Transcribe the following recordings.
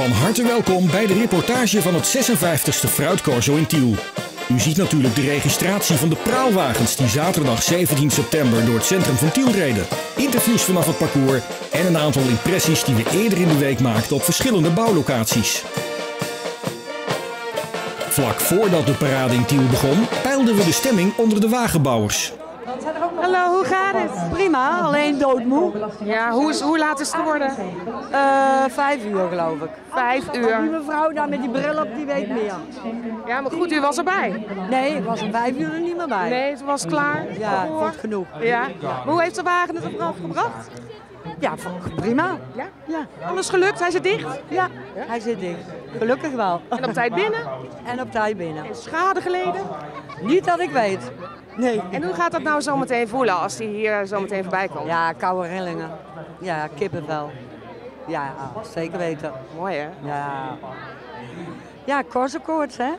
Van harte welkom bij de reportage van het 56e Fruitcorso in Tiel. U ziet natuurlijk de registratie van de praalwagens die zaterdag 17 september door het centrum van Tiel reden. Interviews vanaf het parcours en een aantal impressies die we eerder in de week maakten op verschillende bouwlocaties. Vlak voordat de parade in Tiel begon, peilden we de stemming onder de wagenbouwers. Hallo, hoe gaat het? Prima, alleen doodmoe. Ja, hoe, is, hoe laat is het geworden? Eh, vijf uur geloof ik. Vijf Die uur. mevrouw daar met die bril op, die weet meer. Ja, maar goed, u was erbij. Nee, ik was om vijf uur er niet meer bij. Nee, het was klaar. Ja, Voor. het genoeg. Ja. Maar hoe heeft de wagen het gebracht? Ja, prima. Ja? Ja, Alles gelukt? Hij zit dicht? ja, hij zit dicht. Gelukkig wel. En op tijd binnen? En op tijd binnen. Schade geleden? Niet dat ik weet. Nee. En hoe gaat dat nou zo meteen voelen als hij hier zo meteen voorbij komt? Ja, koude rillingen. Ja, kippenvel. Ja, zeker weten. Mooi hè? Ja. Ja, korsenkoorts hè.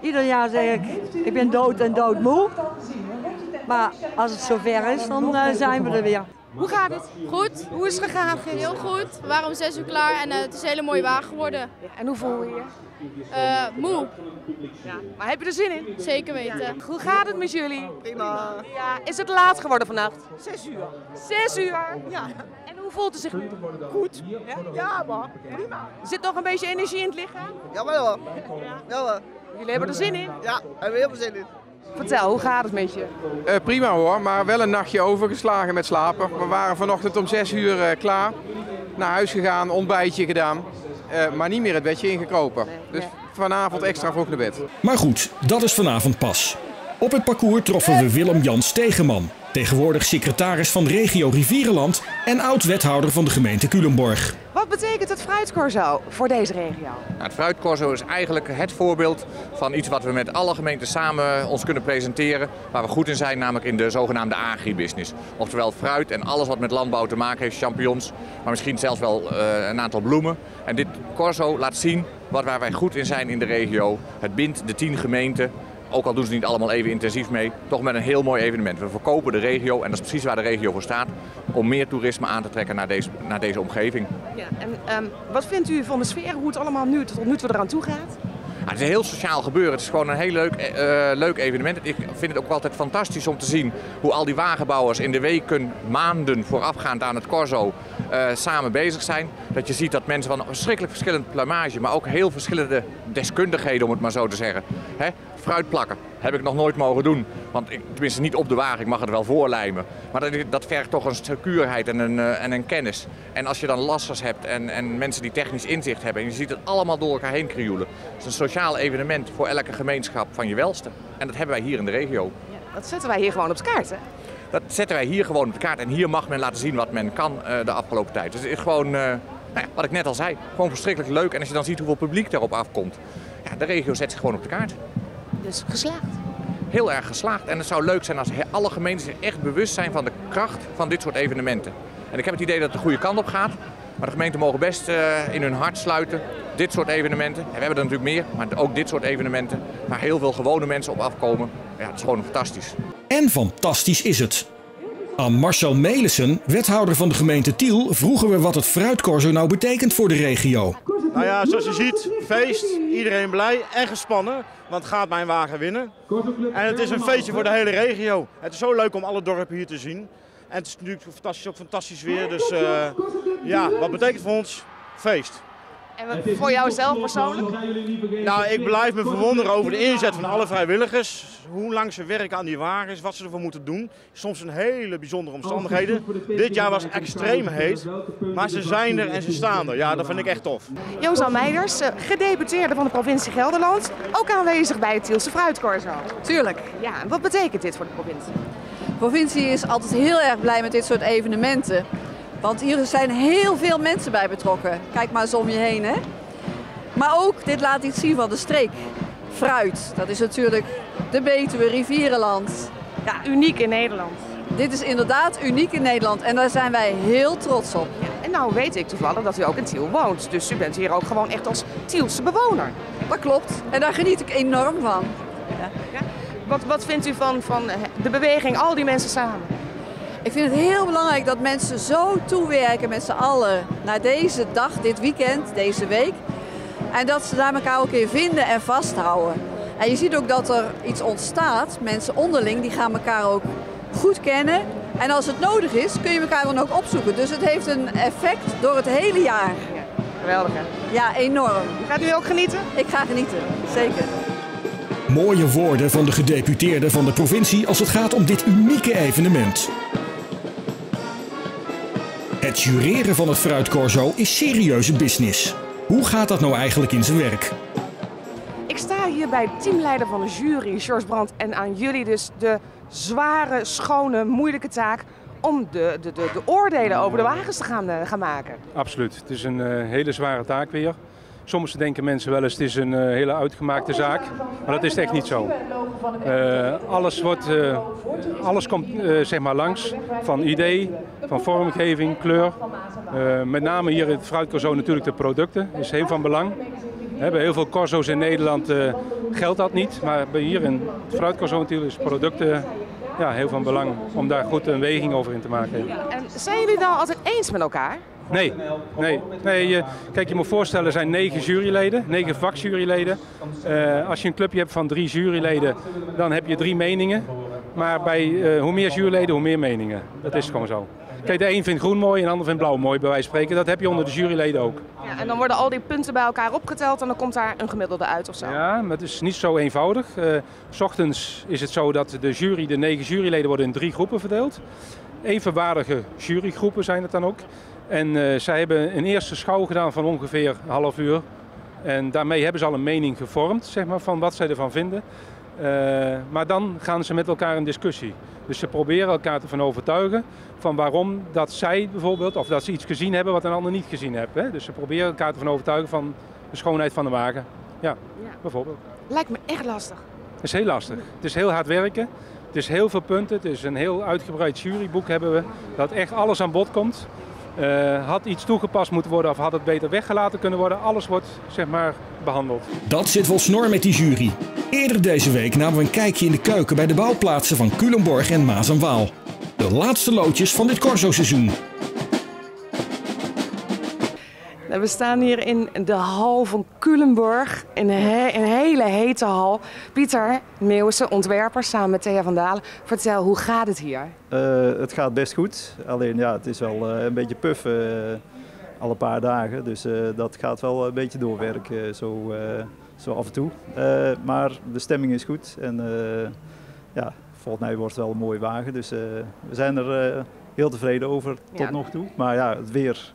Ieder jaar zeg ik, ik ben dood en doodmoe. Maar als het zover is, dan eh, zijn we er weer. Hoe gaat het? Goed, Hoe is het gegaan? Gisteren? heel goed. We waren om 6 uur klaar en eh, het is een hele mooie wagen geworden. Ja, En hoe voel je je? Eh, moe, Ja. Maar heb je er zin in? zeker weten. Hoe gaat het met jullie? Prima. Ja, is het laat geworden vannacht? Zes uur. Zes uur? Ja, En hoe voelt het zich? goed. Ja, maar prima. Zit nog een beetje energie in het lichaam? Jawel. Jawel. Jullie hebben er zin in? Ja, hebben we heel veel zin in. Vertel, hoe gaat het met je? Eh, prima hoor, maar wel een nachtje overgeslagen met slapen. We waren vanochtend om 6 uur eh, klaar. Naar huis gegaan, ontbijtje gedaan. Eh, maar niet meer het bedje ingekropen. Dus vanavond extra vroeg naar bed. Maar goed, dat is vanavond pas. Op het parcours troffen we Willem-Jan Stegeman, tegenwoordig secretaris van regio Rivierenland en oud-wethouder van de gemeente Culemborg. Wat betekent het fruitcorso voor deze regio? Nou, het Fruitcorso is eigenlijk het voorbeeld van iets wat we met alle gemeenten samen ons kunnen presenteren. Waar we goed in zijn, namelijk in de zogenaamde agribusiness. Oftewel fruit en alles wat met landbouw te maken heeft, champignons, maar misschien zelfs wel eh, een aantal bloemen. En dit Corso laat zien wat, waar wij goed in zijn in de regio. Het bindt de tien gemeenten. Ook al doen ze niet allemaal even intensief mee, toch met een heel mooi evenement. We verkopen de regio, en dat is precies waar de regio voor staat, om meer toerisme aan te trekken naar deze, naar deze omgeving. Ja, en ehm, wat vindt u van de sfeer, hoe het allemaal nu tot nu toe eraan toe gaat? Het is een heel sociaal gebeuren. Het is gewoon een heel leuk, eh, leuk evenement. Ik vind het ook altijd fantastisch om te zien hoe al die wagenbouwers in de weken, maanden voorafgaand aan het Corso eh, samen bezig zijn. Dat je ziet dat mensen van verschrikkelijk verschillend plumage, maar ook heel verschillende deskundigheden, om het maar zo te zeggen. Hè? Fruit plakken heb ik nog nooit mogen doen. Want ik, tenminste niet op de wagen, ik mag het wel voorlijmen. Maar dat, dat vergt toch een secuurheid en een, eh, en een kennis. En als je dan lassers hebt en, en mensen die technisch inzicht hebben... en je ziet het allemaal door elkaar heen krioelen. Het is een sociaal evenement voor elke gemeenschap van je welste. En dat hebben wij hier in de regio. Dat zetten wij hier gewoon op de kaart, hè? Dat zetten wij hier gewoon op de kaart. En hier mag men laten zien wat men kan eh, de afgelopen tijd. Dus het is gewoon, eh, nou ja, wat ik net al zei, gewoon verschrikkelijk leuk. En als je dan ziet hoeveel publiek daarop afkomt. Ja, de regio zet zich gewoon op de kaart. Dus geslaagd. Heel erg geslaagd. En het zou leuk zijn als alle gemeenten zich echt bewust zijn van de kracht van dit soort evenementen. En ik heb het idee dat het de goede kant op gaat. Maar de gemeenten mogen best eh, in hun hart sluiten. Dit soort evenementen. En we hebben er natuurlijk meer, maar ook dit soort evenementen. Waar heel veel gewone mensen op afkomen. Ja, het is gewoon fantastisch. En fantastisch is het. Aan Marcel Melissen, wethouder van de gemeente Tiel, vroegen we wat het fruitcorso nou betekent voor de regio. Nou ja, zoals je ziet, feest, iedereen blij en gespannen, want gaat mijn wagen winnen. En het is een feestje voor de hele regio. Het is zo leuk om alle dorpen hier te zien. En het is natuurlijk fantastisch, ook fantastisch weer, dus eh, ja, wat betekent voor ons? Feest. En wat- voor jou zelf persoonlijk? Nou, ik blijf me verwonderen over de inzet van alle vrijwilligers. Hoe lang ze werken aan die wagens, wat ze ervoor moeten doen. Soms in hele bijzondere omstandigheden. Dit jaar was extreem heet, maar ze zijn er en ze staan er. Ja, dat vind ik echt tof. Jozan Meijers, eh, gedeputeerde van de provincie Gelderland. Ook aanwezig bij het Tielse Fruitcorso. Tuurlijk. Ja, wat betekent dit voor de provincie? De provincie is altijd heel erg blij met dit soort evenementen. Want hier zijn heel veel mensen bij betrokken. Kijk maar eens om je heen, hè. Maar ook, dit laat iets zien van de streek. Fruit, dat is natuurlijk de Betuwe, Rivierenland. Ja, uniek in Nederland. Dit is inderdaad uniek in Nederland en daar zijn wij heel trots op. En nou weet ik toevallig dat u ook in Tiel woont. Dus u bent hier ook gewoon echt als Tielse bewoner. Dat klopt. En daar geniet ik enorm van. Wat, wat vindt u van, van de beweging, al die mensen samen? Ik vind het heel belangrijk dat mensen zo toewerken met z'n allen naar deze dag, dit weekend, deze week. En dat ze daar elkaar ook in vinden en vasthouden. En je ziet ook dat er iets ontstaat. Mensen onderling die gaan elkaar ook goed kennen. En als het nodig is, kun je elkaar dan ook opzoeken. Dus het heeft een effect door het hele jaar. Geweldig hè? Ja, enorm. Gaat u ook genieten? Ik ga genieten, zeker. Mooie woorden van de gedeputeerde van de provincie als het gaat om dit unieke evenement. Het jureren van het Fruitcorso is serieuze business. Hoe gaat dat nou eigenlijk in zijn werk? Ik sta hier bij teamleider van de jury, George Brandt. En aan jullie dus de zware, schone, moeilijke taak om de, de, de, de oordelen over de wagens te gaan, eh, gaan maken. Absoluut. Het is een eh, hele zware taak weer. Soms denken mensen wel eens het is een eh, hele uitgemaakte zaak, maar dat is echt niet zo. Eh, alles, wordt, eh, alles komt zeg maar langs, van idee, van vormgeving, kleur. Met name hier in het fruitcorso natuurlijk de producten, is heel van belang. Hè, bij heel veel corso's in Nederland geldt dat niet, maar hier in het fruitcorso natuurlijk is producten ja, heel van belang om daar goed een weging over in te maken. En zijn jullie het nou altijd eens met elkaar? Nee, nee, nee. je- kijk, je moet voorstellen, er zijn negen juryleden, negen vakjuryleden. Eh, als je een clubje hebt van drie juryleden, dan heb je drie meningen. Maar bij eh, hoe meer juryleden, hoe meer meningen. Dat is gewoon zo. Kijk, de een vindt groen mooi en de ander vindt blauw mooi, bij wijze van spreken. Dat heb je onder de juryleden ook. Ja, en dan worden al die punten bij elkaar opgeteld en dan komt daar een gemiddelde uit of zo. Ja, maar het is niet zo eenvoudig. Eh, s ochtends is het zo dat de jury, de negen juryleden worden in drie groepen verdeeld. Evenwaardige jurygroepen zijn het dan ook. En eh, zij hebben een eerste schouw gedaan van ongeveer een half uur. En daarmee hebben ze al een mening gevormd zeg maar, van wat zij ervan vinden. Eh, maar dan gaan ze met elkaar in discussie. Dus ze proberen elkaar te van overtuigen van waarom dat zij bijvoorbeeld, of dat ze iets gezien hebben wat een ander niet gezien heeft. Hè? Dus ze proberen elkaar te van overtuigen van de schoonheid van de wagen. Ja, bijvoorbeeld. Lijkt me echt lastig. Het is heel lastig. Het is heel hard werken. Het is heel veel punten. Het is een heel uitgebreid juryboek hebben we. Dat echt alles aan bod komt. Eh, had iets toegepast moeten worden of had het beter weggelaten kunnen worden. Alles wordt zeg maar behandeld. Dat zit wel snor met die jury. Eerder deze week namen we een kijkje in de keuken bij de bouwplaatsen van Culemborg en Maas en Waal. De laatste loodjes van dit Corso-seizoen. We staan hier in de hal van Culemborg, een, he- een hele hete hal. Pieter Meeuwissen, ontwerper, samen met Thea van Dalen. Vertel, hoe gaat het hier? Eh, het gaat best goed. Alleen ja, het is wel eh, een beetje puffen eh, alle paar dagen. Dus eh, dat gaat wel een beetje doorwerken zo, zo af en toe. Maar de stemming is goed. En ja, volgens mij wordt het wel een mooie wagen. Dus we zijn er heel tevreden over tot Ja. nog toe. Maar ja, het weer,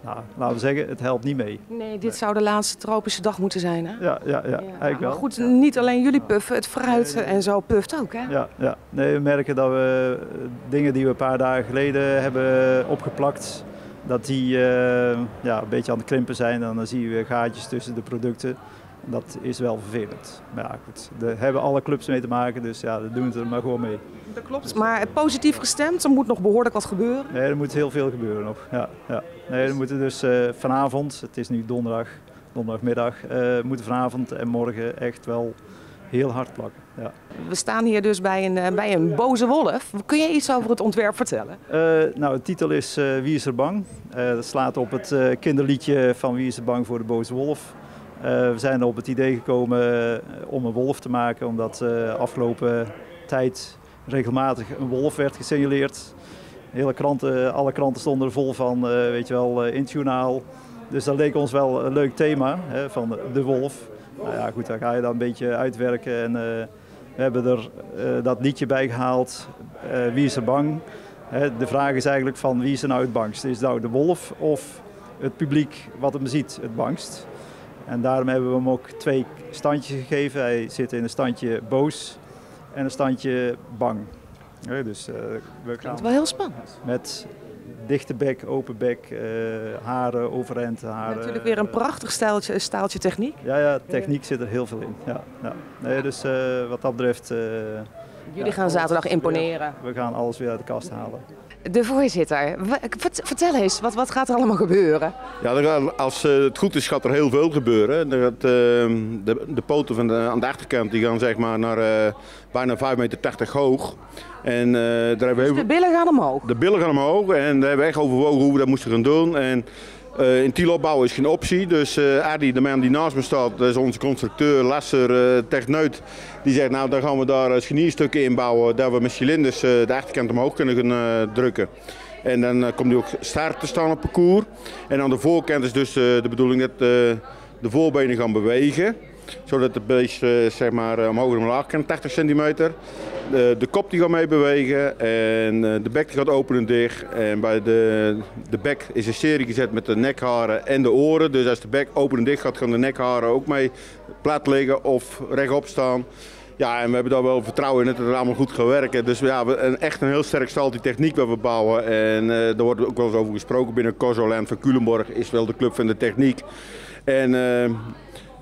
nou, laten we zeggen, het helpt niet mee. Nee, dit zou de laatste tropische dag moeten zijn, hè? Ja, ja, ja, eigenlijk wel. Maar goed, niet alleen jullie puffen, het fruit en zo puft ook, hè? Ja, ja. Nee, we merken dat we eh, dingen die we een paar dagen geleden hebben opgeplakt, dat die eh, ja, een beetje aan het krimpen zijn. En dan zie je weer gaatjes tussen de producten. Dat is wel vervelend. Maar ja, goed, daar hebben alle clubs mee te maken, dus ja, daar doen we er maar gewoon mee. Dat klopt. Maar positief gestemd, er moet nog behoorlijk wat gebeuren. Nee, er moet heel veel gebeuren nog. Ja, ja. Nee, er moeten dus eh, vanavond, het is nu donderdag, donderdagmiddag, eh moeten vanavond en morgen echt wel heel hard plakken. Ja. We staan hier dus bij een, eh, bij een boze wolf. Kun je iets over het ontwerp vertellen? Nou, de titel is Wie is er bang? Dat slaat op het kinderliedje van Wie is er bang voor de boze wolf. We zijn op het idee gekomen om een wolf te maken, omdat afgelopen tijd regelmatig een wolf werd gesignaleerd. Hele kranten, alle kranten stonden er vol van, eh, weet je wel, eh, in het journaal. Dus dat leek ons wel een leuk thema, hè, van de wolf. Nou ja, goed, dan ga je dat een beetje uitwerken. En, eh, we hebben er dat liedje bij gehaald, eh, Wie is er bang? De vraag is eigenlijk van wie is er nou het bangst? Is het nou de wolf of het publiek wat hem ziet het bangst? En daarom hebben we hem ook twee standjes gegeven. Hij zit in een standje boos en een standje bang. Hè, dus, eh, we gaan wel heel spannend. Met dichte bek, open bek, eh, haren, overeind haren. Natuurlijk weer een prachtig staaltje, staaltje techniek. Ja, ja, techniek zit er heel veel in. Ja, ja. Nee, dus eh, wat dat betreft, eh, Jullie gaan zaterdag imponeren. We gaan alles weer uit de kast halen. De voorzitter, vertel eens, wat, wat gaat er allemaal gebeuren? Ja, als eh, het goed is gaat er heel veel gebeuren. Er gaat, eh, de, de poten van de, aan de achterkant die gaan zeg maar naar eh, bijna 5,80 meter hoog. En eh, daar hebben we heel De billen gaan omhoog. de billen gaan omhoog en daar hebben we echt overwogen hoe we dat moesten gaan doen. En eh, in Tiel opbouwen is geen optie. Dus Adi, de man die naast me staat, dat is onze constructeur, lasser, eh techneut. Die zegt nou dan gaan we daar schenierstukken in bouwen. Dat we met cilinders de achterkant omhoog kunnen drukken. En dan komt hij ook start te staan op parcours. En aan de voorkant is dus de bedoeling dat de voorbenen gaan bewegen zodat de beest eh, zeg maar, eh, omhoog en omlaag kan, 80 centimeter. De, de kop die gaat mee bewegen en eh, de bek die gaat open en dicht. En bij de, de bek is een serie gezet met de nekharen en de oren. Dus als de bek open en dicht gaat, gaan de nekharen ook mee plat liggen of rechtop staan. Ja, en we hebben daar wel vertrouwen in dat het allemaal goed gaat werken. Dus ja, we, een, echt een heel sterk stal die techniek wat we bouwen. En daar wordt ook wel eens over gesproken binnen Corsoland van Culemborg is wel de club van de techniek. En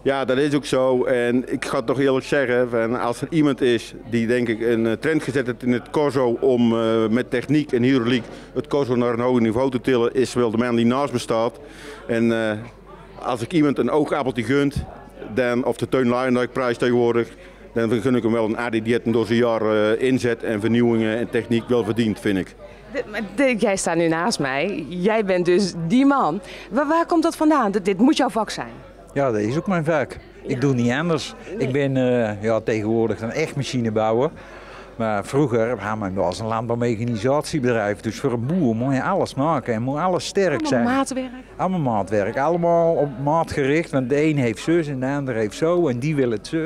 ja, dat is ook zo. En ik ga het toch eerlijk zeggen, als er iemand is die denk ik een eh, trend gezet heeft in het Corso om eh, met techniek en hydrauliek het Corso naar een hoger niveau te tillen, is wel de man die naast me staat. En eh, als ik iemand een oogappeltje gunt, dan, of de Teun Luijendijk prijs tegenwoordig, dan gun ik hem wel een Adi die door zijn jaar inzet en vernieuwingen en techniek wel verdient, vind ik. Jij staat nu naast mij. Jij bent dus die man. Waar, komt dat vandaan? Dit moet jouw vak zijn. Ja, dat is ook mijn vak. Ik doe niet anders. Ik ben eh, ja, tegenwoordig een echt machinebouwer. Maar vroeger ja, maar was een landbouwmechanisatiebedrijf. Dus voor een boer moet je alles maken en moet alles sterk Allemaal zijn. maatwerk. Allemaal maatwerk. Allemaal op maat gericht. Want de een heeft zus en de ander heeft zo. En die wil het zo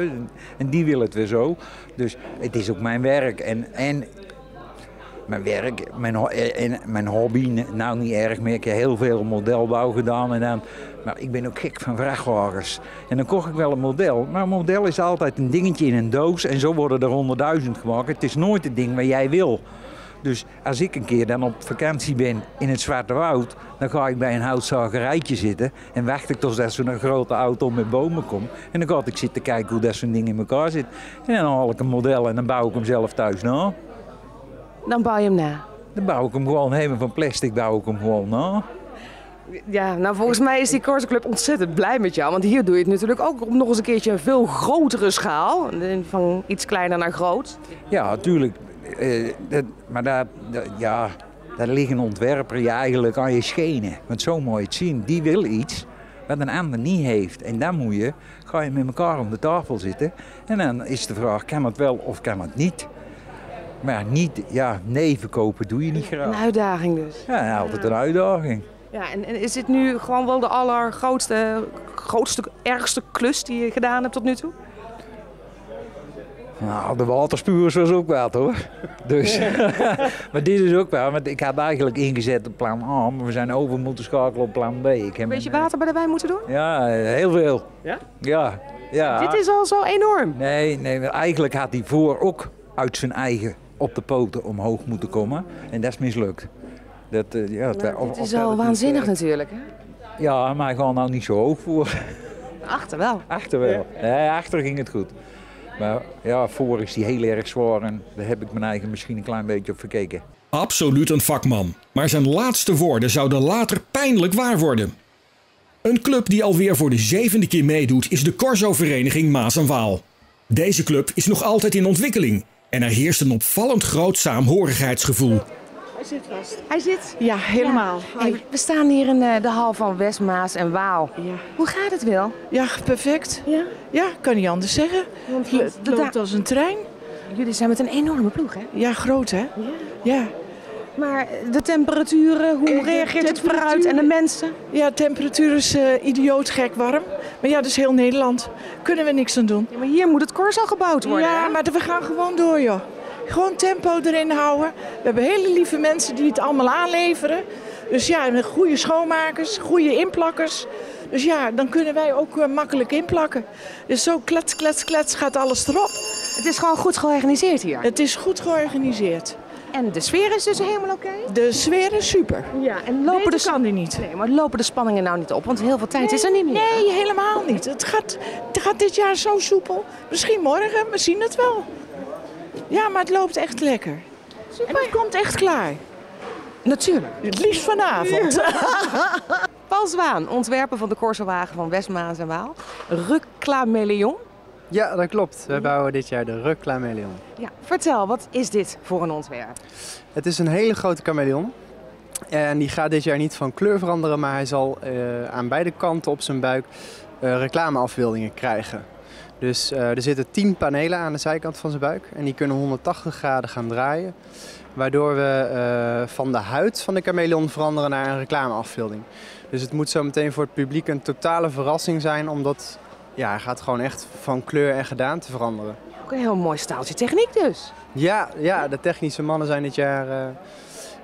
en, die wil het weer zo. Dus het is ook mijn werk. En, en mijn werk, mijn, en mijn hobby, nou niet erg meer. Ik heb heel veel modelbouw gedaan. En dan, maar ik ben ook gek van vrachtwagens. En dan kocht ik wel een model. Maar een model is altijd een dingetje in een doos. En zo worden er honderdduizend gemaakt. Het is nooit het ding wat jij wil. Dus als ik een keer dan op vakantie ben in het Zwarte Woud, dan ga ik bij een houtzagerijtje zitten en wacht ik tot er zo'n grote auto met bomen komt. En dan ga ik zitten kijken hoe dat zo'n ding in elkaar zit. En dan haal ik een model en dan bouw ik hem zelf thuis na. Dan bouw je hem na. Dan bouw ik hem gewoon helemaal van plastic, bouw ik hem gewoon na. Ja, nou volgens mij is die Corso Club ontzettend blij met jou. Want hier doe je het natuurlijk ook op nog eens een keertje een veel grotere schaal. Van iets kleiner naar groot. Ja, natuurlijk. Eh, dat, maar daar, dat- ja, daar ligt een ontwerper je eigenlijk aan je schenen. Want zo je het zien. Die wil iets wat een ander niet heeft. En dan moet je, ga je met elkaar om de tafel zitten. En dan is de vraag, kan het wel of kan het niet? Maar niet, ja, nee verkopen doe je niet Een graag. uitdaging dus. Ja, altijd een uitdaging. Ja, en, en is dit nu gewoon wel de allergrootste, grootste, ergste klus die je gedaan hebt tot nu toe? Nou, de waterspuurs was ook wel hoor. Dus, maar dit is ook wel, want ik had eigenlijk ingezet op plan A, maar we zijn over moeten schakelen op plan B. Ik heb Een beetje water bij de wijn moeten doen? Ja, heel veel. Ja? Ja. ja. Dit is al zo enorm. Nee, nee, eigenlijk had hij voor ook uit zijn eigen op de poten omhoog moeten komen. En dat is mislukt. Dat, eh, ja, het- of- Nou, Dit of is al niet, waanzinnig eh, natuurlijk. Hè? Ja, maar hij gaat nou niet zo hoog voor. Achter wel. Achter wel. Nee, achter ging het goed. Maar ja, voor is die heel erg zwaar en daar heb ik mijn eigen misschien een klein beetje op verkeken. Absoluut een vakman. Maar zijn laatste woorden zouden later pijnlijk waar worden. Een club die alweer voor de zevende keer meedoet is de Corso-vereniging Maas en Waal. Deze club is nog altijd in ontwikkeling en er heerst een opvallend groot saamhorigheidsgevoel. Hij zit vast. Hij zit? Ja, helemaal. Ja. Hey, we staan hier in eh, de hal van West, Maas en Waal. Hoe gaat het wel? Ja, perfect. Ja? Ja, kan niet anders zeggen. Want Het loopt als een trein. Jullie zijn met een enorme ploeg, hè? Ja, groot hè? Ja. Maar de temperaturen, hoe Eh, de reageert het fruit en de mensen? Ja, de temperatuur is eh, idioot gek warm. Maar ja, dat is heel Nederland. Kunnen we niks aan doen. Ja, maar hier moet het Corso gebouwd worden, Ja, hè? maar we gaan gewoon door joh. Gewoon tempo erin houden. We hebben hele lieve mensen die het allemaal aanleveren. Dus ja, goede schoonmakers, goede inplakkers. Dus ja, dan kunnen wij ook eh, makkelijk inplakken. Dus zo klets, klets, klets gaat alles erop. Het is gewoon goed georganiseerd hier. Het is goed georganiseerd. En de sfeer is dus helemaal oké? De sfeer is super. Ja, en lopen de... kan die niet. Nee, maar lopen de spanningen nou niet op? Want heel veel tijd is er niet meer. Nee, helemaal niet. Het gaat, het gaat dit jaar zo soepel. Misschien morgen, we zien het wel. Ja, maar het loopt echt lekker. En het komt echt klaar. Natuurlijk. Het liefst vanavond. Paul Zwaan, ontwerper van de Corsowagen van Westmaas en Waal. Reclameleon. Ja, dat klopt. We bouwen dit jaar de Ruk Chameleon. Ja, vertel, wat is dit voor een ontwerp? Het is een hele grote chameleon. En die gaat dit jaar niet van kleur veranderen, maar hij zal eh, aan beide kanten op zijn buik eh, reclameafbeeldingen krijgen. Dus eh, er zitten 10 panelen aan de zijkant van zijn buik en die kunnen 180 graden gaan draaien. Waardoor we eh, van de huid van de chameleon veranderen naar een reclameafbeelding. Dus het moet zo meteen voor het publiek een totale verrassing zijn, omdat ja, hij gaat gewoon echt van kleur en gedaante veranderen. Ook een heel mooi staaltje techniek dus. Ja, ja, de technische mannen zijn dit jaar eh,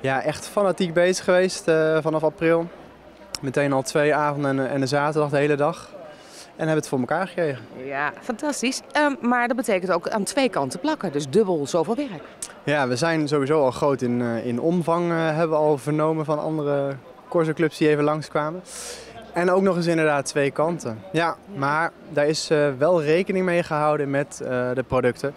ja, echt fanatiek bezig geweest vanaf april. Meteen al twee avonden en, en een zaterdag de hele dag. En hebben het voor elkaar gekregen. Ja, fantastisch. Ehm, maar dat betekent ook aan twee kanten plakken, dus dubbel zoveel werk. Ja, we zijn sowieso al groot in, eh, in omvang, eh, hebben we al vernomen van andere Corso-clubs die even langskwamen. En ook nog eens inderdaad twee kanten. Ja, maar daar is eh, wel rekening mee gehouden met de producten.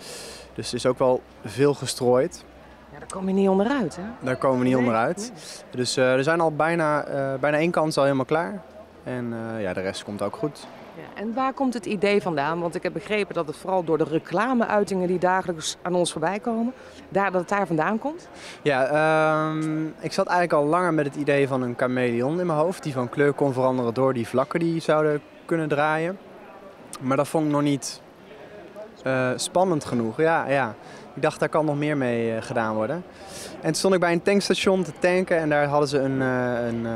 Dus er is ook wel veel gestrooid. Ja, daar kom je niet onderuit, hè? Daar komen we niet Nee, onderuit. Dus eh, er zijn al bijna, bijna één kant al helemaal klaar. En ja, de rest komt ook goed. En waar komt het idee vandaan? Want ik heb begrepen dat het vooral door de reclameuitingen die dagelijks aan ons voorbij komen, daar, dat het daar vandaan komt. Ja, ehm, ik zat eigenlijk al langer met het idee van een chameleon in mijn hoofd. Die van kleur kon veranderen door die vlakken die zouden kunnen draaien. Maar dat vond ik nog niet eh, spannend genoeg. Ja, ja. Ik dacht, daar kan nog meer mee eh, gedaan worden. En toen stond ik bij een tankstation te tanken en daar hadden ze een, eh, een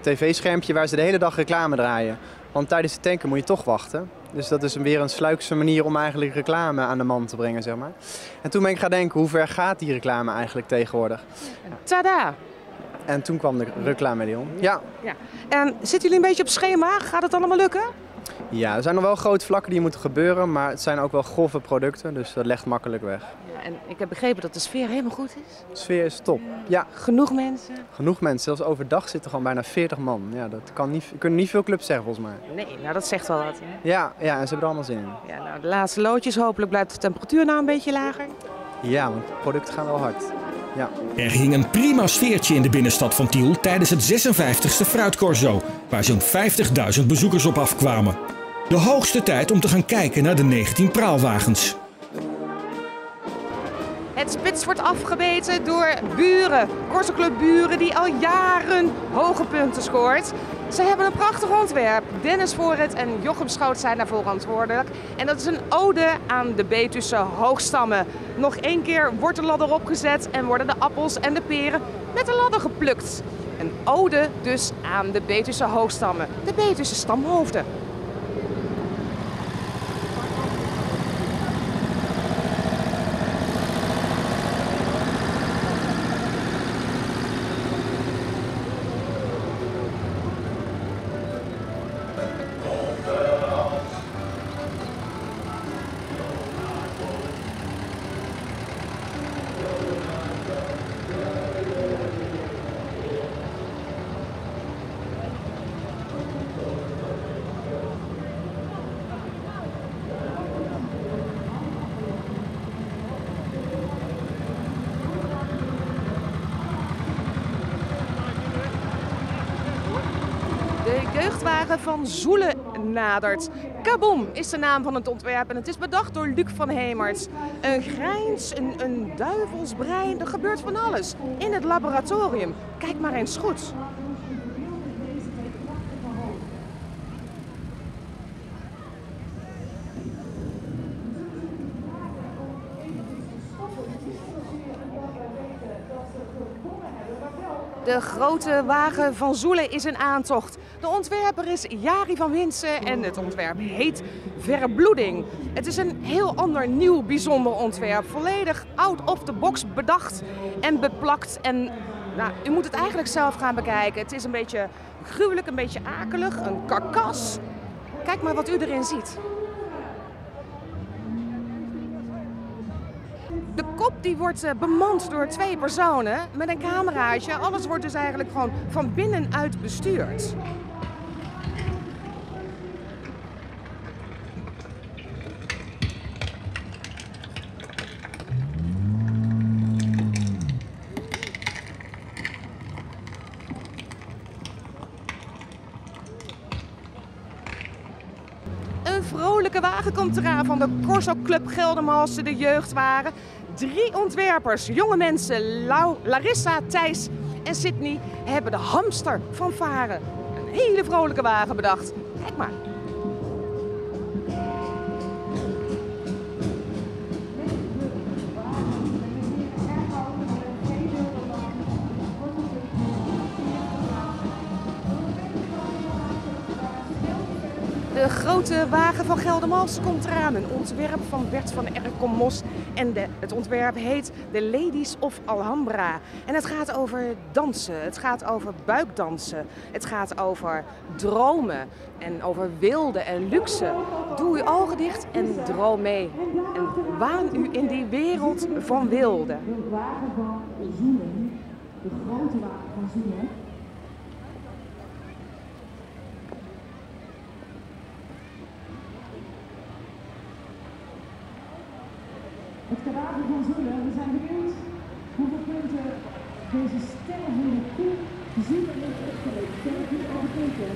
tv-schermpje waar ze de hele dag reclame draaien. Want tijdens het tanken moet je toch wachten. Dus dat is weer een sluikse manier om eigenlijk reclame aan de man te brengen, zeg maar. En toen ben ik gaan denken, hoe ver gaat die reclame eigenlijk tegenwoordig? Tada! En toen kwam de reclame Leon. Ja. Ja. En zitten jullie een beetje op schema? Gaat het allemaal lukken? Ja, er zijn nog wel grote vlakken die moeten gebeuren, maar het zijn ook wel grove producten, dus dat legt makkelijk weg. Ja, en ik heb begrepen dat de sfeer helemaal goed is. De sfeer is top. Ja. Genoeg mensen? Genoeg mensen, zelfs overdag zitten gewoon bijna 40 man. Ja, dat kan niet, kunnen niet veel clubs zeggen volgens mij. Nee, nou dat zegt wel wat. Hè? Ja, ja, en ze hebben er allemaal zin in. Ja, nou, de laatste loodjes, hopelijk blijft de temperatuur nou een beetje lager. Ja, want de producten gaan wel hard. Ja. Er hing een prima sfeertje in de binnenstad van Tiel tijdens het 56e Fruitcorso, waar zo'n 50.000 bezoekers op afkwamen. De hoogste tijd om te gaan kijken naar de 19 praalwagens. Het spits wordt afgebeten door buren, Corso buren die al jaren hoge punten scoort. Ze hebben een prachtig ontwerp. Dennis Voorret en Jochem Schoot zijn daarvoor verantwoordelijk. En dat is een ode aan de Betuwse hoogstammen. Nog één keer wordt de ladder opgezet en worden de appels en de peren met de ladder geplukt. Een ode dus aan de Betuwse hoogstammen, de Betuwse stamhoofden. Van Zoelen nadert. Kaboom is de naam van het ontwerp en het is bedacht door Luc van Hemert. Een grijns, een, een duivelsbrein, er gebeurt van alles in het laboratorium. Kijk maar eens goed. De grote wagen van Zoelen is in aantocht. De ontwerper is Jari van Winsen en het ontwerp heet Verbloeding. Het is een heel ander, nieuw, bijzonder ontwerp. Volledig out of the box bedacht en beplakt. En nou, u moet het eigenlijk zelf gaan bekijken. Het is een beetje gruwelijk, een beetje akelig, een karkas. Kijk maar wat u erin ziet. De kop die wordt eh, bemand door twee personen met een cameraatje. Alles wordt dus eigenlijk gewoon van binnenuit bestuurd. Komt eraan van de Corso Club Geldermalsen, de jeugdwagen. Drie ontwerpers, jonge mensen, Lau, Larissa, Thijs en Sydney, hebben de hamster van Varen. Een hele vrolijke wagen bedacht. Kijk maar. De grote wagen van Geldermals komt eraan. Een ontwerp van Bert van Erkom Mos. En het ontwerp heet The Ladies of Alhambra. En het gaat over dansen. Het gaat over buikdansen. Het gaat over dromen. En over wilde en luxe. Doe uw ogen dicht en droom mee. En waan u in die wereld van wilde. De wagen van Zoenen. De grote wagen van Zoenen. Het Zoelen. We zijn benieuwd hoeveel punten deze sterrenhoede koe Zoelen heeft opgeleverd. Ik al punten?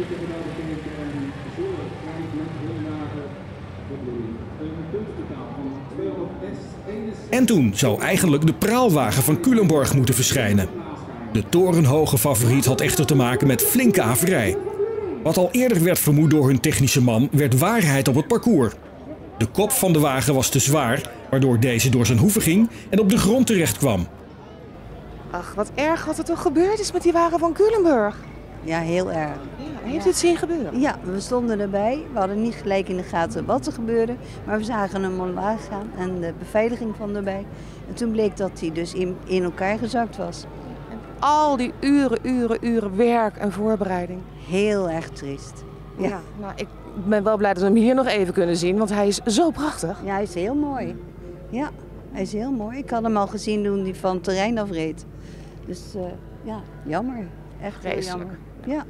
Ik heb er al gekeken en Zoelen krijgt met punttotaal van 261. En toen zou eigenlijk de praalwagen van Culemborg moeten verschijnen. De torenhoge favoriet had echter te maken met flinke averij. Wat al eerder werd vermoed door hun technische man, werd waarheid op het parcours. De kop van de wagen was te zwaar, waardoor deze door zijn hoeven ging en op de grond terecht kwam. Ach, wat erg wat er toch gebeurd is met die wagen van Culemburg. Ja, heel erg. heeft u het zien gebeuren? Ja, we stonden erbij. We hadden niet gelijk in de gaten wat er gebeurde. Maar we zagen hem omlaag gaan en de beveiliging van erbij. En toen bleek dat hij dus in, in elkaar gezakt was. Al die uren, uren, uren werk en voorbereiding. Heel erg triest. Ja, nou, ik ben wel blij dat we hem hier nog even kunnen zien, want hij is zo prachtig. Ja, hij is heel mooi. Ja, hij is heel mooi. Ik had hem al gezien toen hij van het terrein afreed. Dus eh, ja, jammer. Echt heel Vreselijk. jammer. Ja.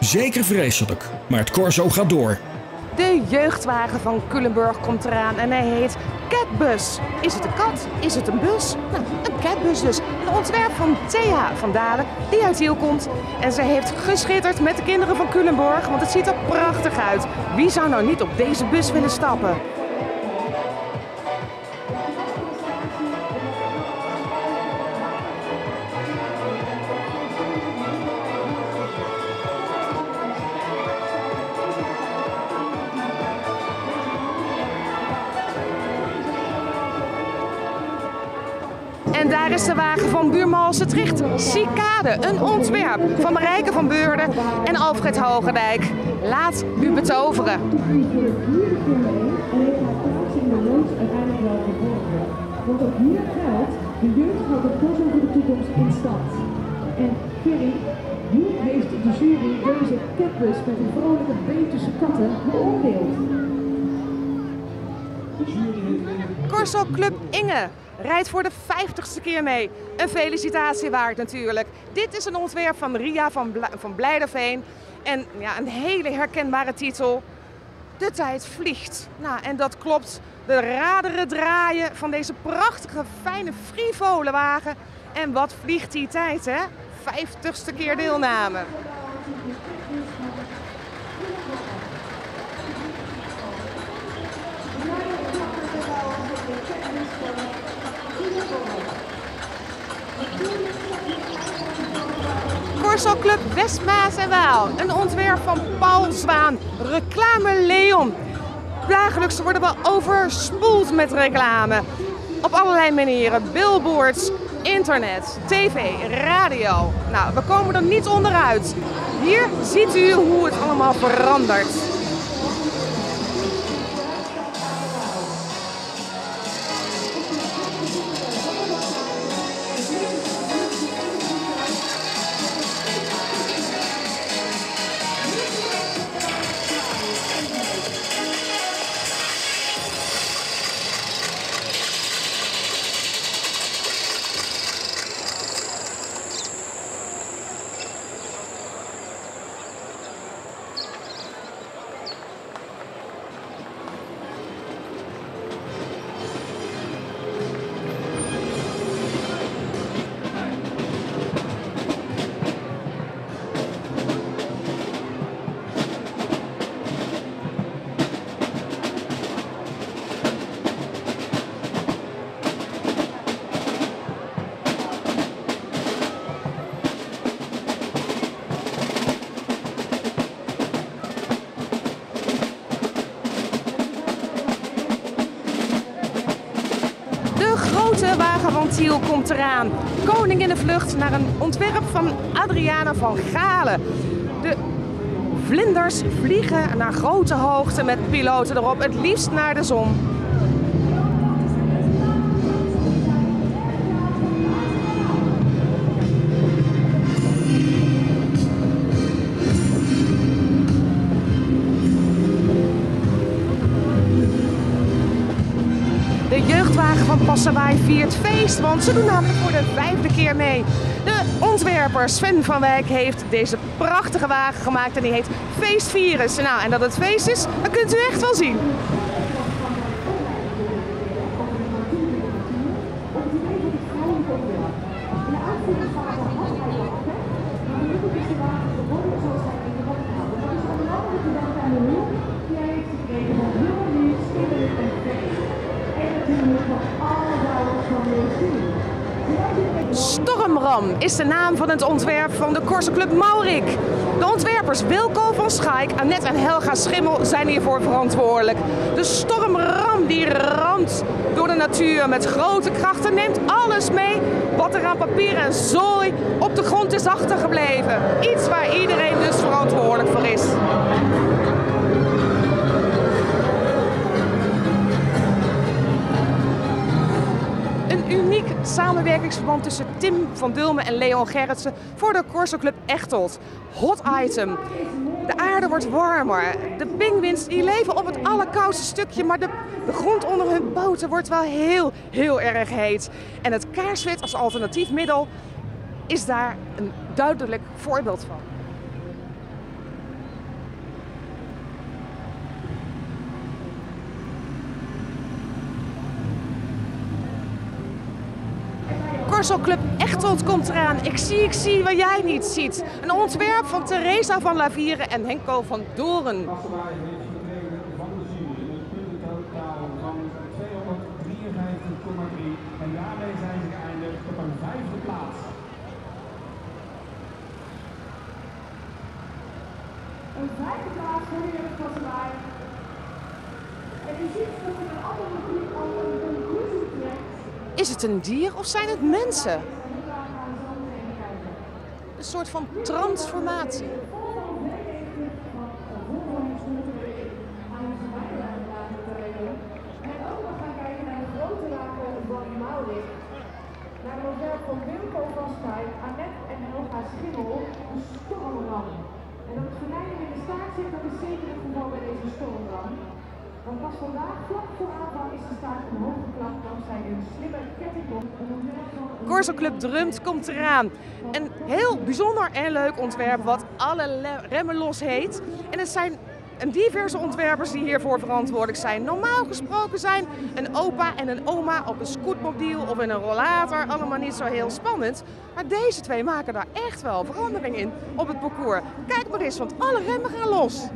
Zeker vreselijk, maar het corso gaat door. De jeugdwagen van Culemburg komt eraan en hij heet Catbus. Is het een kat? Is het een bus? Nou, een catbus dus. Ontwerp van Thea van Dalen, die uit Tiel komt. En ze heeft geschitterd met de kinderen van Culemborg, want het ziet er prachtig uit. Wie zou nou niet op deze bus willen stappen? Wagen van buurman Tricht. Cicade, een ontwerp van Marijke van Beurden en Alfred Hogendijk. Laat u betoveren. Want ook hier geldt, de jeugd houdt het pas over de toekomst in stand. En Ferry, hoe heeft de jury deze catbus met een vrolijke tussen katten beoordeeld? Corso Club Inge rijdt voor de 50ste keer mee. Een felicitatie waard natuurlijk. Dit is een ontwerp van Ria van, van Blijderveen. En ja, een hele herkenbare titel. De tijd vliegt. Nou, en dat klopt. De raderen draaien van deze prachtige, fijne, frivole wagen. En wat vliegt die tijd, hè? 50ste keer deelname. Corso Club Westmaas en Waal. Een ontwerp van Paul Zwaan. Reclame Leon. Dagelijks worden we overspoeld met reclame. Op allerlei manieren. Billboards, internet, tv, radio. Nou, we komen er niet onderuit. Hier ziet u hoe het allemaal verandert. Grote wagen van Tiel komt eraan. Koning in de vlucht naar een ontwerp van Adriana van Galen. De vlinders vliegen naar grote hoogte met piloten erop, het liefst naar de zon. Passawaai viert feest, want ze doen namelijk voor de vijfde keer mee. De ontwerper Sven van Wijk heeft deze prachtige wagen gemaakt en die heet Feestvirus. Nou, en dat het feest is, dat kunt u echt wel zien. Stormram is de naam van het ontwerp van de Corso Club Maurik. De ontwerpers Wilco van Schaik, Annette en Helga Schimmel zijn hiervoor verantwoordelijk. De stormram die ramt door de natuur met grote krachten neemt alles mee wat er aan papier en zooi op de grond is achtergebleven. Iets waar iedereen dus verantwoordelijk voor is. Uniek samenwerkingsverband tussen Tim van Dulmen en Leon Gerritsen voor de Corso Club Echtelt. Hot item. De aarde wordt warmer. De pinguïns die leven op het allerkoudste stukje, maar de, grond onder hun poten wordt wel heel, heel erg heet. En het kaarsvet als alternatief middel is daar een duidelijk voorbeeld van. Corso Club Echtelt komt eraan. Ik zie, ik zie wat jij niet ziet. Een ontwerp van Theresa van Lavieren en Henko van Doren. Passawaai heeft gekregen van de jury een puntentotaal van 253,3 en daarmee zijn ze geëindigd op een vijfde plaats. Een vijfde plaats voor de jeugd Passawaai. En u ziet dat er een andere al een conclusie trekt. Is het een dier of zijn het mensen? Een soort van transformatie. En ook nog gaan kijken naar de grote wagen van Maurik. Naar een ontwerp van Wilco van Schaik, Annette en Helga Schimmel, een stormram. En dat het verleiding in de staart zit, dat is zeker het geval bij deze stormram. Want pas vandaag, vlak voor aanvang, is de staart omhoog geklapt dankzij een slimme een Corso Club Drumt komt eraan. Een heel bijzonder en leuk ontwerp wat alle le- remmen los heet. En het zijn een diverse ontwerpers die hiervoor verantwoordelijk zijn. Normaal gesproken zijn een opa en een oma op een scootmobiel of in een rollator allemaal niet zo heel spannend. Maar deze twee maken daar echt wel verandering in op het parcours. Kijk maar eens, want alle remmen gaan los.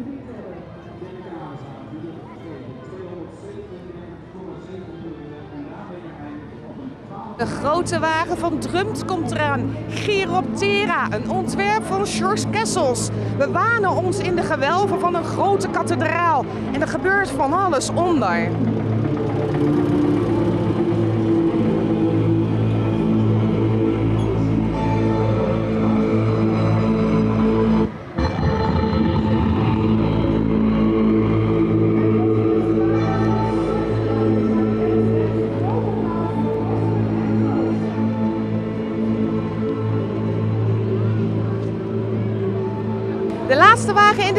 De grote wagen van Drumt komt eraan. Chiroptera, een ontwerp van George Kessels. We wanen ons in de gewelven van een grote kathedraal. En er gebeurt van alles onder.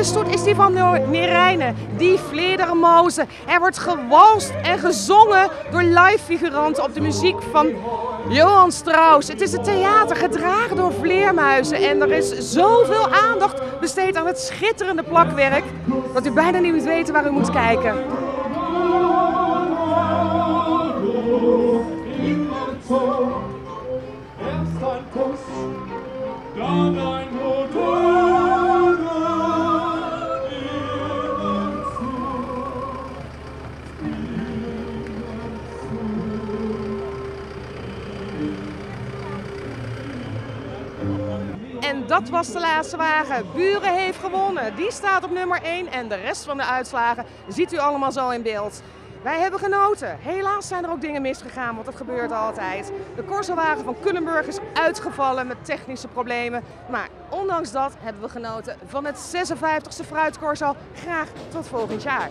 Stoet is die van Neerijnen, die vledermozen. Er wordt gewalst en gezongen door live figuranten op de muziek van Johan Strauss. Het is een theater gedragen door vleermuizen en er is zoveel aandacht besteed aan het schitterende plakwerk dat u bijna niet weet waar u moet kijken. Dat was de laatste wagen. Buren heeft gewonnen. Die staat op nummer 1 en de rest van de uitslagen ziet u allemaal zo in beeld. Wij hebben genoten. Helaas zijn er ook dingen misgegaan, want dat gebeurt altijd. De Corsowagen van Culemburg is uitgevallen met technische problemen. Maar ondanks dat hebben we genoten van het 56e Fruitcorso. Graag tot volgend jaar.